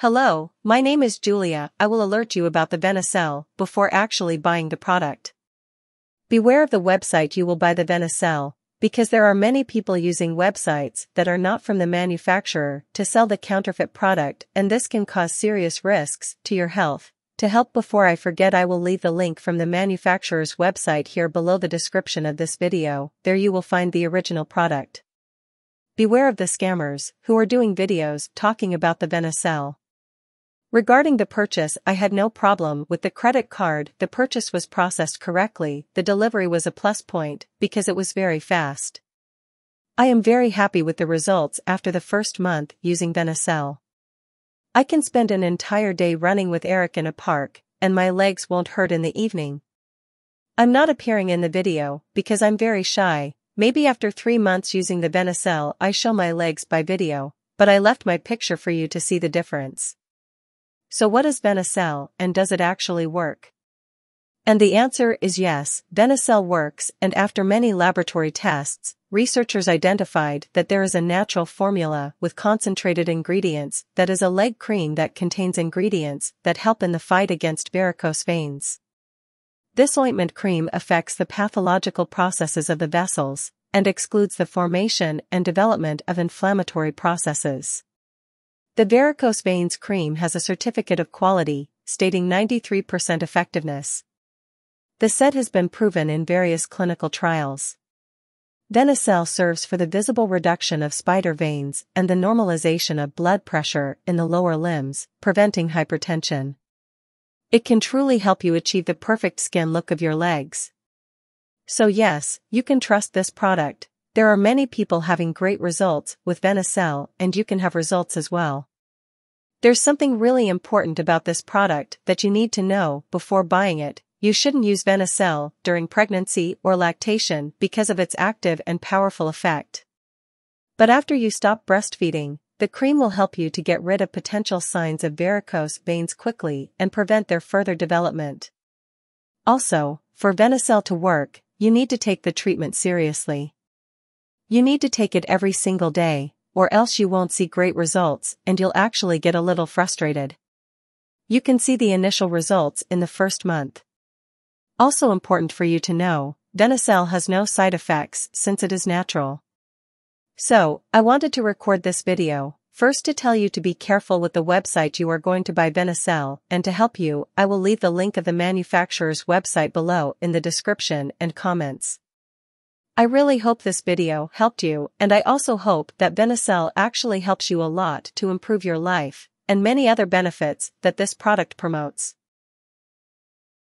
Hello, my name is Julia. I will alert you about the Veniselle before actually buying the product. Beware of the website you will buy the Veniselle, because there are many people using websites that are not from the manufacturer to sell the counterfeit product and this can cause serious risks to your health. To help before I forget I will leave the link from the manufacturer's website here below the description of this video, there you will find the original product. Beware of the scammers who are doing videos talking about the Veniselle. Regarding the purchase I had no problem with the credit card the purchase was processed correctly, the delivery was a plus point, because it was very fast. I am very happy with the results after the first month using Veniselle. I can spend an entire day running with Eric in a park, and my legs won't hurt in the evening. I'm not appearing in the video, because I'm very shy, maybe after three months using the Veniselle I show my legs by video, but I left my picture for you to see the difference. So what is Veniselle and does it actually work? And the answer is yes, Veniselle works and after many laboratory tests, researchers identified that there is a natural formula with concentrated ingredients that is a leg cream that contains ingredients that help in the fight against varicose veins. This ointment cream affects the pathological processes of the vessels and excludes the formation and development of inflammatory processes. The varicose veins cream has a certificate of quality, stating 93% effectiveness. The set has been proven in various clinical trials. Veniselle serves for the visible reduction of spider veins and the normalization of blood pressure in the lower limbs, preventing hypertension. It can truly help you achieve the perfect skin look of your legs. So yes, you can trust this product, there are many people having great results with Veniselle and you can have results as well. There's something really important about this product that you need to know before buying it. You shouldn't use Veniselle during pregnancy or lactation because of its active and powerful effect. But after you stop breastfeeding, the cream will help you to get rid of potential signs of varicose veins quickly and prevent their further development. Also, for Veniselle to work, you need to take the treatment seriously. You need to take it every single day, or else you won't see great results and you'll actually get a little frustrated. You can see the initial results in the first month. Also important for you to know, Veniselle has no side effects since it is natural. So, I wanted to record this video, first to tell you to be careful with the website you are going to buy Veniselle and to help you, I will leave the link of the manufacturer's website below in the description and comments. I really hope this video helped you and I also hope that Veniselle actually helps you a lot to improve your life and many other benefits that this product promotes.